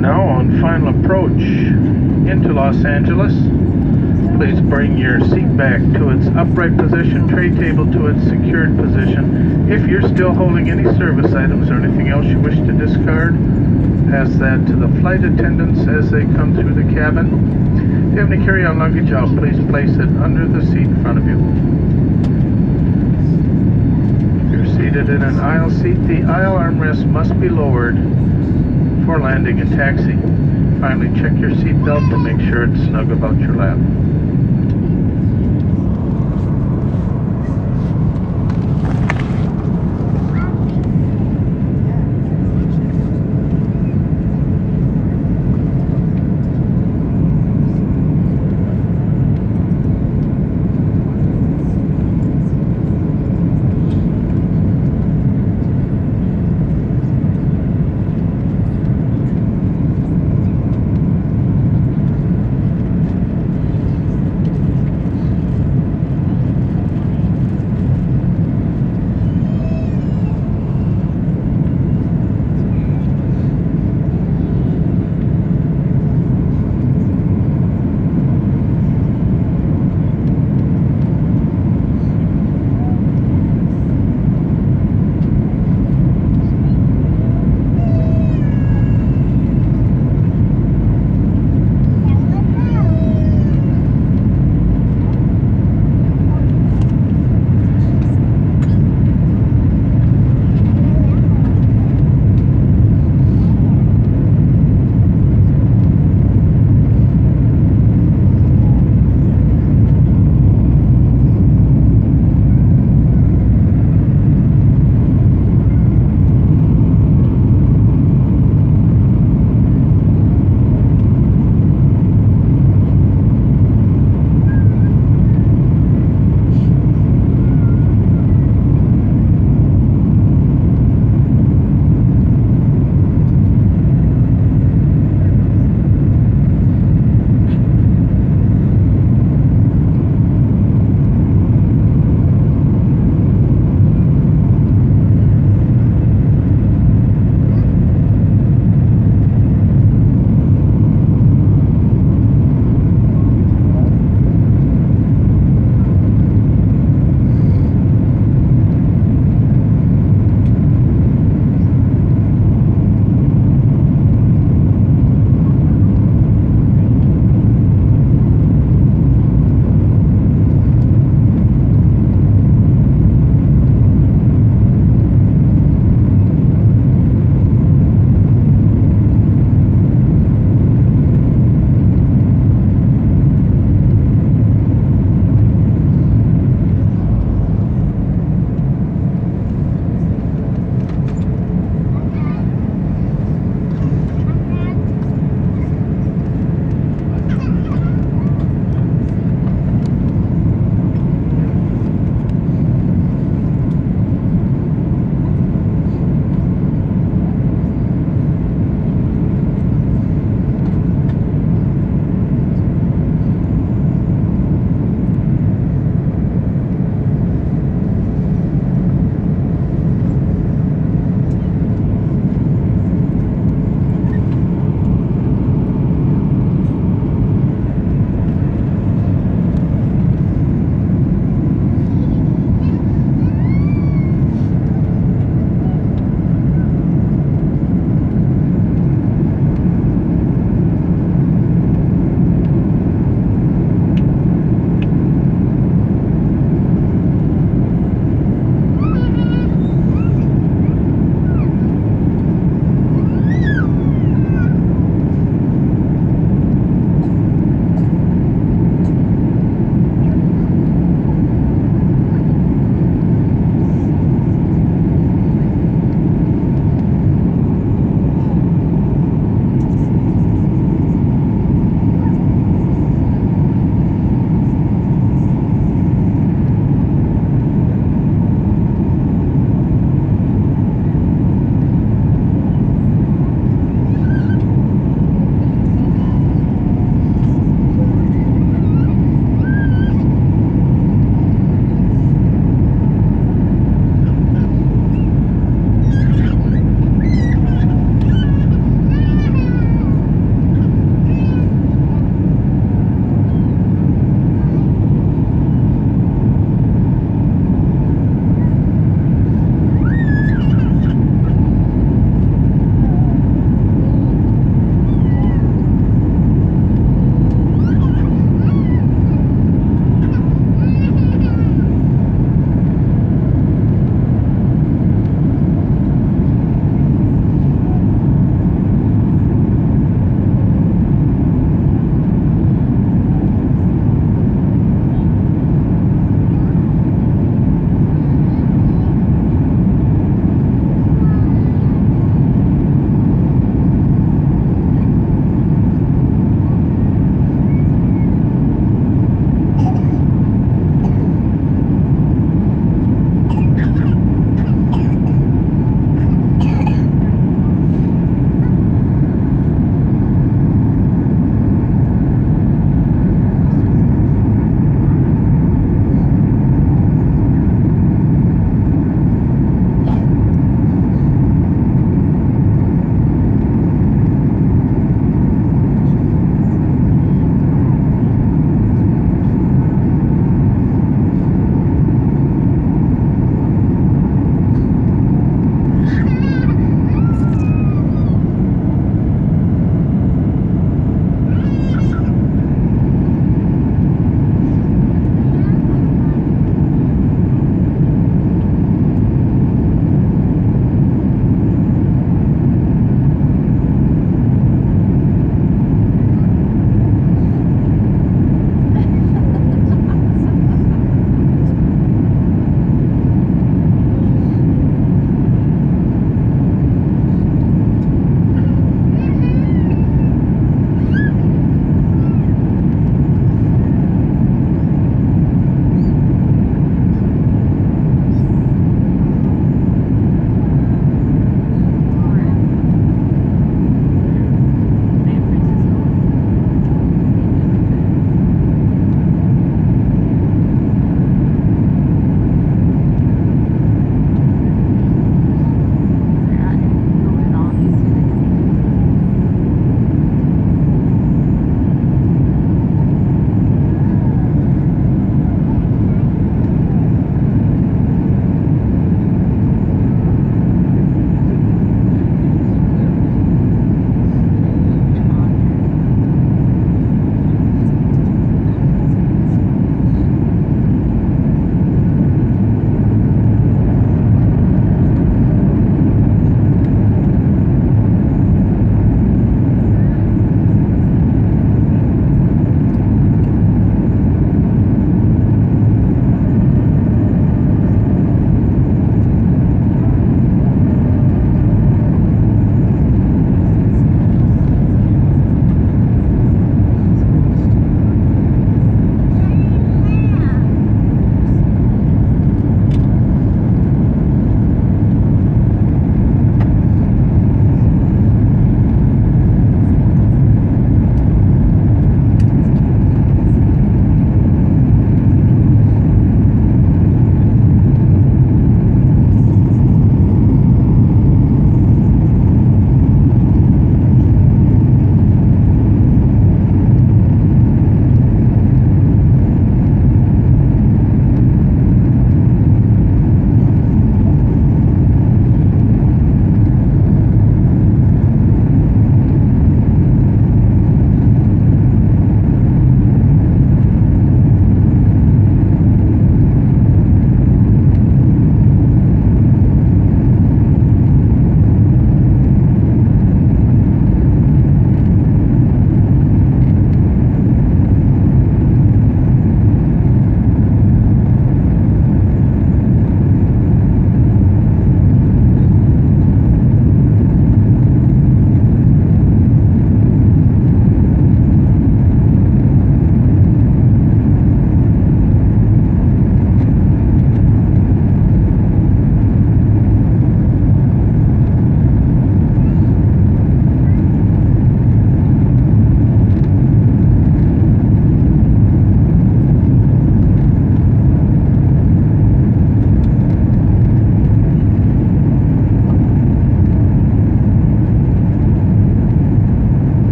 now on final approach into Los Angeles. Please bring your seat back to its upright position, tray table to its secured position. If you're still holding any service items or anything else you wish to discard, pass that to the flight attendants as they come through the cabin. If you have any carry-on luggage out, please place it under the seat in front of you. Seated in an aisle seat, the aisle armrest must be lowered for landing and taxi. Finally, check your seat belt to make sure it's snug about your lap.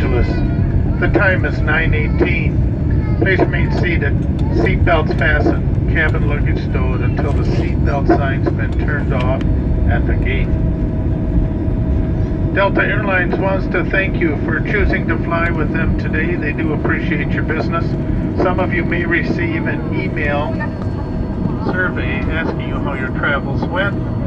Angeles. The time is 9.18. Please remain seated. Seatbelts fastened. Cabin luggage stowed until the seatbelt sign's been turned off at the gate. Delta Airlines wants to thank you for choosing to fly with them today. They do appreciate your business. Some of you may receive an email survey asking you how your travels went.